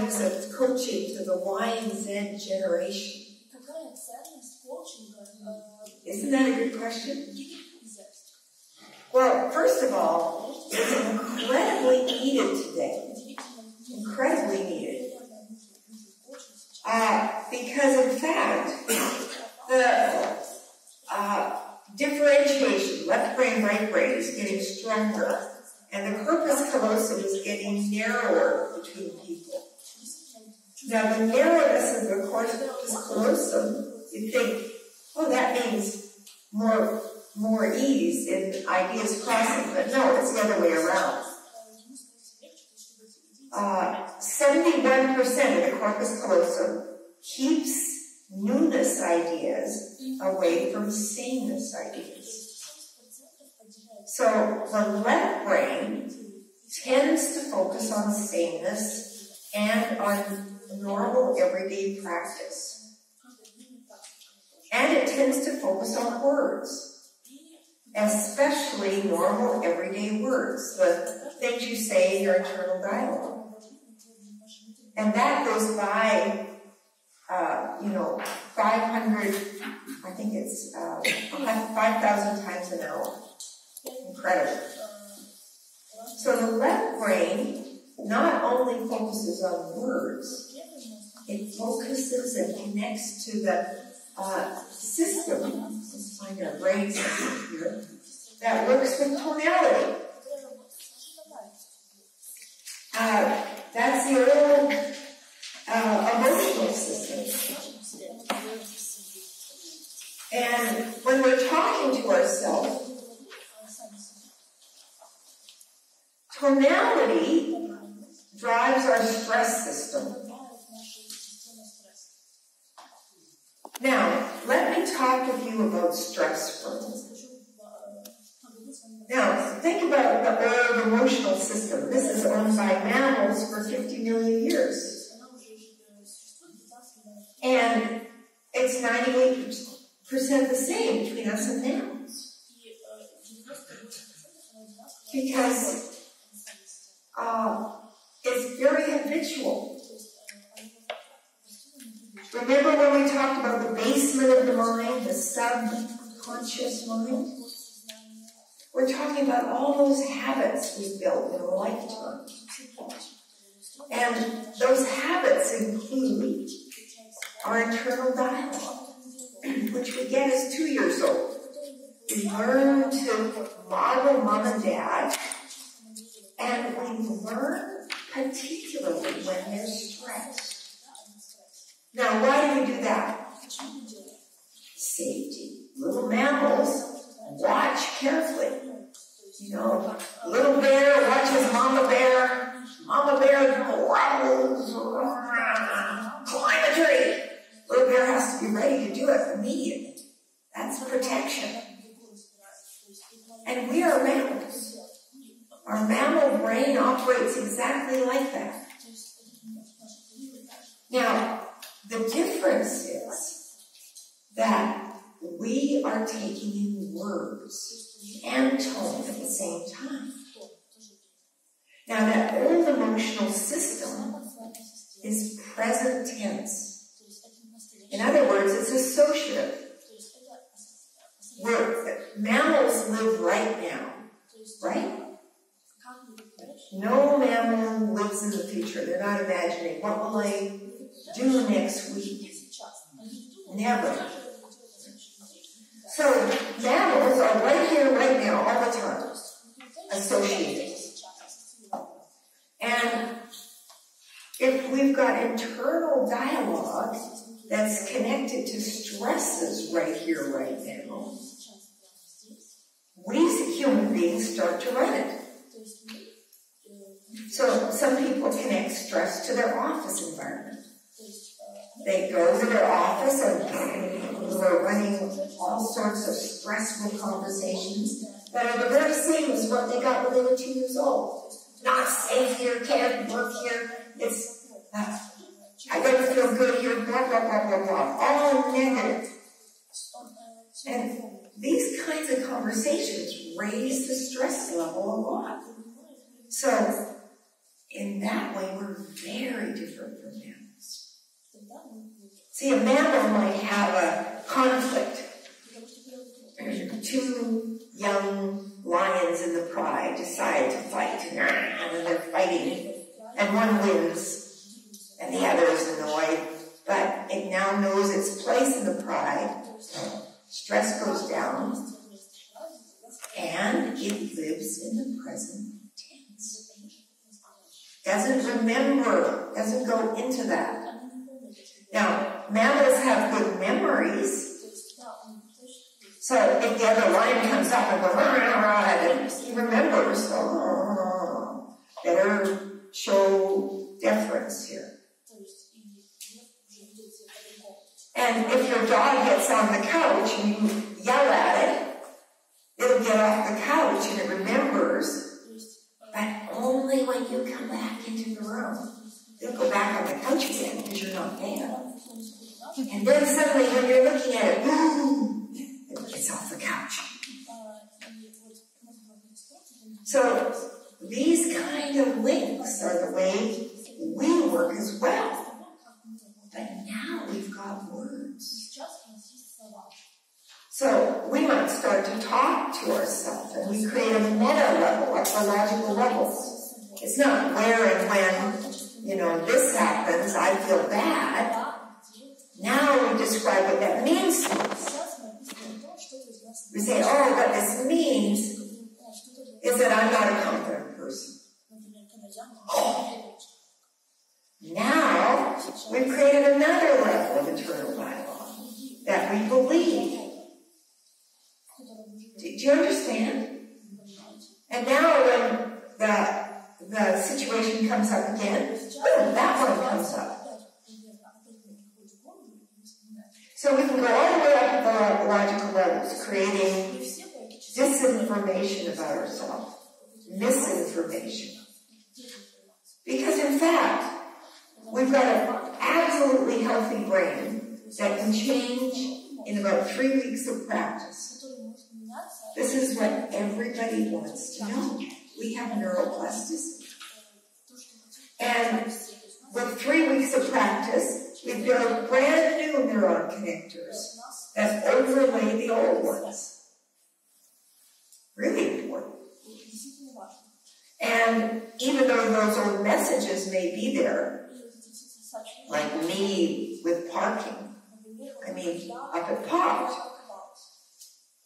times of coaching to the Y and Z generation? Isn't that a good question? Well, first of all, it's incredibly needed today. Incredibly needed. Uh, because, in fact, the uh, differentiation, left brain, right brain, is getting stronger, and the corpus callosum is getting narrower between people. Now, the narrowness of the corpus callosum, you think, oh, that means more more ease in ideas crossing, but no, it's the other way around. Uh, 71% of the corpus callosum keeps newness ideas away from sameness ideas. So the left brain tends to focus on sameness and on normal everyday practice. And it tends to focus on words, especially normal everyday words, the things you say in your internal dialogue. And that goes by, uh, you know, 500, I think it's uh, 5,000 times an hour. Incredible. So the left brain not only focuses on words, it focuses and connects to the uh, system. Let's find our brain system here that works with tonality. Uh, that's the old uh, emotional system. And when we're talking to ourselves, tonality drives our stress system. Now, let me talk with you about stress for a. Now, think about the old emotional system. This is owned by mammals for 50 million years. And it's 98% the same between us and mammals. Because uh, it's very habitual. Remember when we talked about the basement of the mind, the subconscious mind? We're talking about all those habits we built in a lifetime. And those habits include our internal dialogue, which we get as two years old. We learn to model mom and dad, and we learn particularly when they're stressed. Now, why do we do that? Safety. Little mammals watch carefully. You know, little bear watches mama bear. Mama bear growls. Climb a tree. Little bear has to be ready to do it immediately. That's protection. And we are mammals. Our mammal brain operates exactly like that. Now, the difference is that we are taking in words and tone at the same time. Now, that old emotional system is present tense. In other words, it's associative. Where mammals live right now, right? No mammal lives in the future. They're not imagining, what will I do next week? Never. So mammals are right here, right now, all the time, associated. And if we've got internal dialogue that's connected to stresses right here, right now, we as human beings start to run it. So some people connect stress to their office environment. They go to their office and we're running all sorts of stressful conversations that are the very same as what they got when they were two years old. Not safe here, can't work here. It's, uh, I don't feel good here, blah, blah, blah, blah, blah. Oh, All. And these kinds of conversations raise the stress level a lot. So, in that way, we're very different from mammals. See, a mammal might have a conflict. Two young lions in the pride decide to fight, and they're fighting, and one wins and the other is annoyed, but it now knows its place in the pride. Stress goes down, and it lives in the present tense. Doesn't remember, doesn't go into that. Now, mammals have good memories, so if the other lion comes up and goes, rah, rah, and he remembers, oh, better show deference here. And if your dog gets on the couch and you yell at it, it'll get off the couch and it remembers, but only when you come back into the room. It'll go back on the couch again because you're not there. And then suddenly when you're looking at it, boom, it gets off the couch. So these kind of links are the way we work as well. But now we've got words. So we might start to talk to ourselves and we create a meta level, a chronological level. It's not where and when, you know, this happens, I feel bad. Now we describe what that means to us. We say, creating disinformation about ourselves, misinformation. Because in fact, we've got an absolutely healthy brain that can change in about three weeks of practice. This is what everybody wants to know. We have neuroplasticity. And with three weeks of practice, we've built brand new neuron connectors that overlay the old ones. Really important. And even though those old messages may be there, like me with parking, I mean, up at Popped,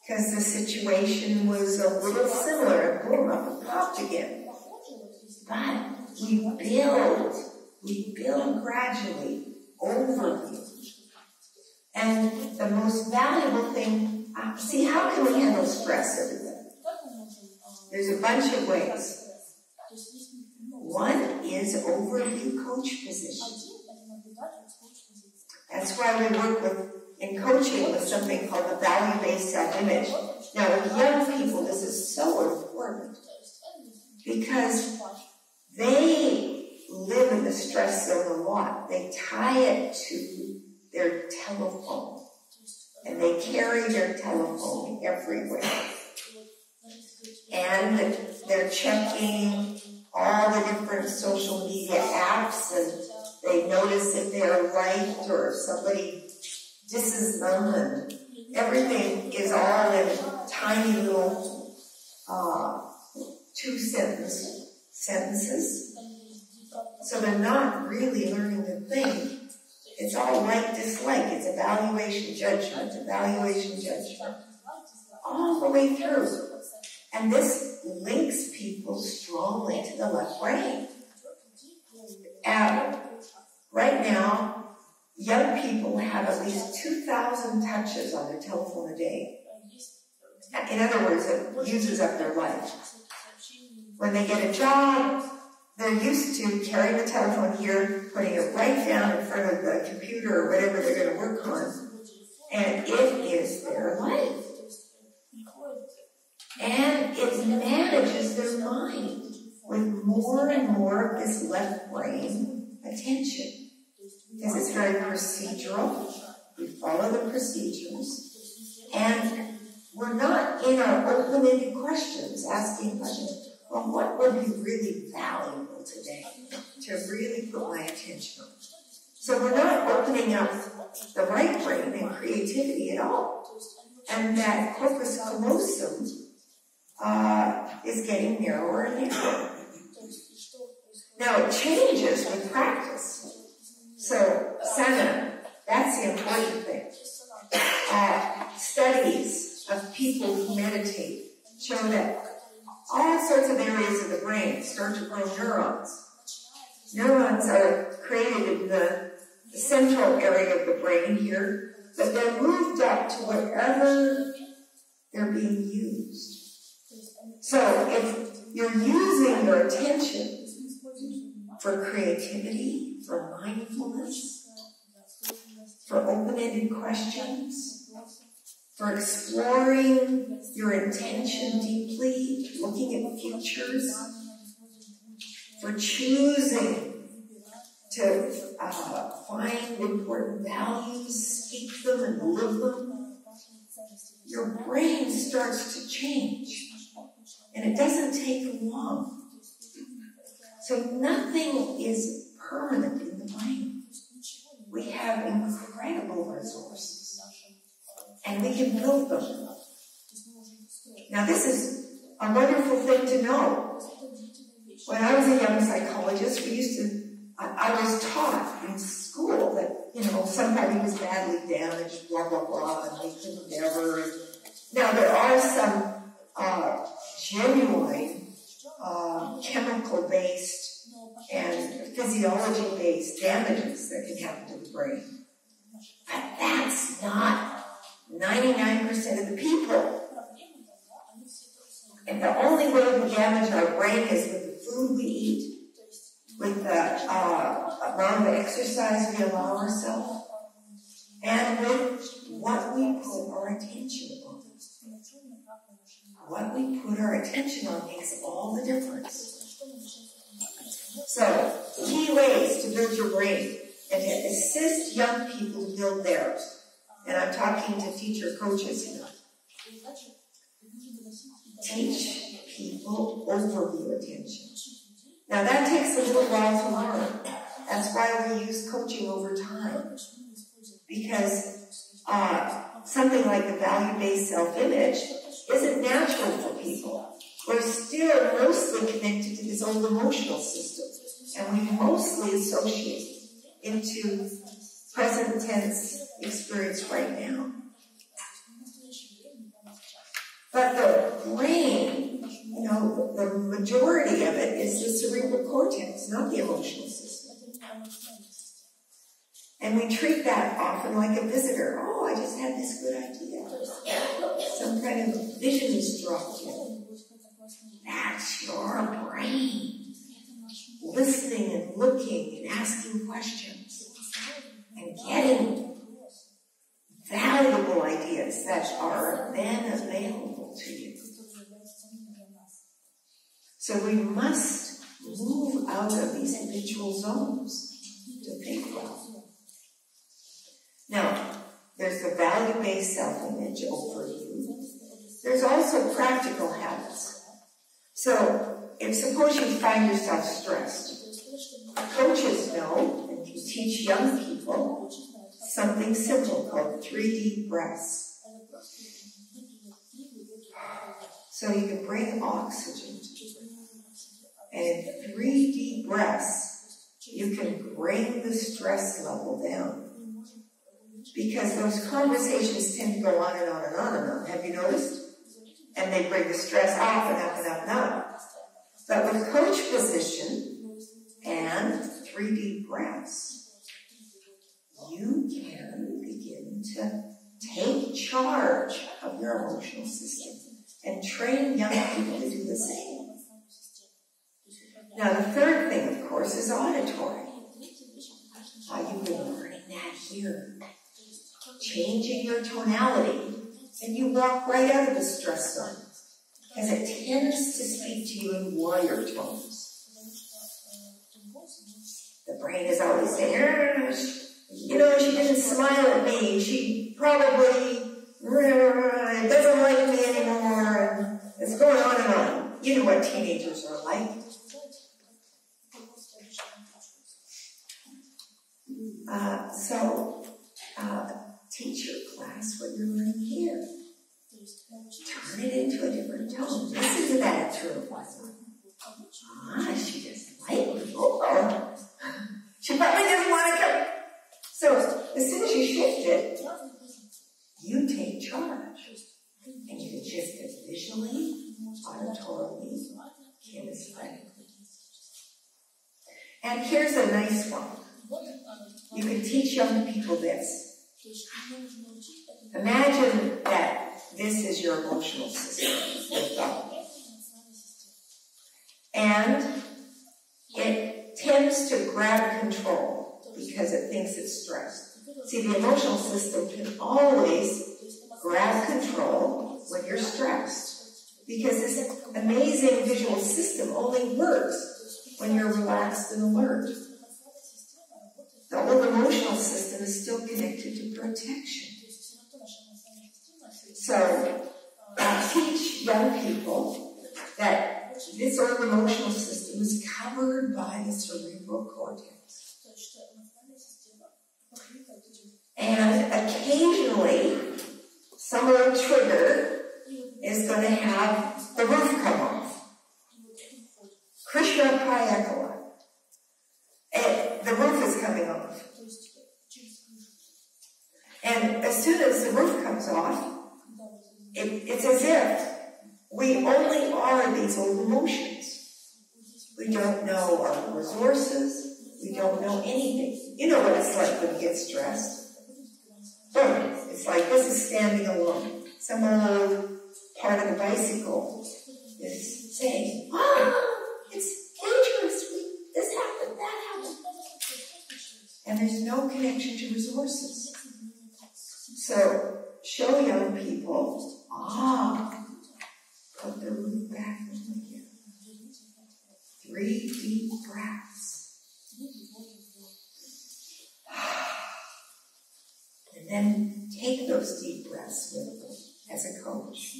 because the situation was a little similar, boom, up at Popped again. But we build, we build gradually overview. And the most valuable thing, uh, see, how can we handle stress everything? There's a bunch of ways. One is overview coach position. That's why we work with, in coaching with something called the value-based self-image. Now with young people, this is so important because they live in the stress zone a lot. They tie it to their telephone and they carry their telephone everywhere. And they're checking all the different social media apps and they notice if they're liked or if somebody disses them and everything is all in tiny little uh, two sentence sentences. So they're not really learning to think. It's all like dislike. It's evaluation judgment, evaluation judgment, all the way through. And this links people strongly to the left brain. And right now, young people have at least 2,000 touches on their telephone a day. In other words, it uses up their life. When they get a job, they're used to carrying the telephone here, putting it right down in front of the computer or whatever they're going to work on, and it is their life. And it manages their mind with more and more of this left brain attention. Because it's very procedural. We follow the procedures. And we're not in our open-ended questions asking questions on what would be really valuable today to really put my attention on. So we're not opening up the right brain and creativity at all. And that corpus callosum uh, is getting narrower and narrower. Now it changes with practice. So sana, that's the important thing. Uh, studies of people who meditate show that all sorts of areas of the brain start to grow neurons. Neurons are created in the, the central area of the brain here, but they're moved up to wherever they're being used. So if you're using your attention for creativity, for mindfulness, for open-ended questions, for exploring your intention deeply, looking at futures, for choosing to uh, find important values, speak them, and live them, your brain starts to change. And it doesn't take long. So nothing is permanent in the mind. We have incredible resources. And we can build them. Now this is a wonderful thing to know. When I was a young psychologist, we used to, I, I was taught in school that, you know, somebody was badly damaged, blah, blah, blah, and they couldn't ever. Now there are some uh, genuine uh, chemical based and physiology based damages that can happen to the brain. But that's not 99% of the people. And the only way we damage our brain is with the food we eat, with the uh, amount of exercise we allow ourselves, and with what we put our attention on. What we put our attention on makes all the difference. So, key ways to build your brain and to assist young people to build theirs. And I'm talking to teacher coaches here. Teach people overview attention. Now that takes a little while to learn. That's why we use coaching over time. Because uh, something like the value-based self-image isn't natural for people. We're still mostly connected to this old emotional system. And we mostly associate into present tense experience right now. But the brain, you know, the majority of it is the cerebral cortex, not the emotional system. And we treat that often like a visitor. Oh, I just had this good idea. Some kind of vision struck you. That's your brain. Listening and looking and asking questions and getting valuable ideas that are then available to you. So we must move out of these habitual zones to think well. Now, there's the value-based self-image overview. There's also practical habits. So, if suppose you find yourself stressed, coaches know, and you teach young people, something simple called three deep breaths. So you can bring oxygen. And three deep breaths, you can bring the stress level down. Because those conversations tend to go on and on and on and on. Have you noticed? And they bring the stress up and up and up and up. But with coach position and 3D breaths, you can begin to take charge of your emotional system and train young people to do the same. Now, the third thing, of course, is auditory. Uh, you've learning that here. Changing your tonality, and you walk right out of the stress zone. Because it tends to speak to you in warrior tones. The brain is always saying, you know, she didn't smile at me. She probably doesn't like me anymore. It's going on and on. You know what teenagers are like. Uh, teach your class what you're learning here. Turn it into a different tone. Listen to that through wasn't. Ah, she just lightly. Oh, she probably doesn't want to come. So as soon as you shift it, you take charge. And you can shift it visually, auditorily, kinesthetically. And here's a nice one. You can teach young people this. Imagine that this is your emotional system. And it tends to grab control because it thinks it's stressed. See, the emotional system can always grab control when you're stressed. Because this amazing visual system only works when you're relaxed and alert. The old emotional system is still connected to protection. So, I teach young people that this old emotional system is covered by the cerebral cortex. And occasionally, some old trigger is going to have the roof come off. Krishna Prayakala. The roof is coming off. And as soon as the roof comes off, it, it's as if we only are these old emotions. We don't know our resources. We don't know anything. You know what it's like when you get stressed. Boom. It's like this is standing alone. Some old part of the bicycle is saying, ah, it's dangerous. We, this happened, that happened. And there's no connection to resources. So show young people, ah, put the roof back on again. Three deep breaths. And then take those deep breaths with them as a coach.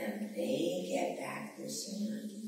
and they get back the same.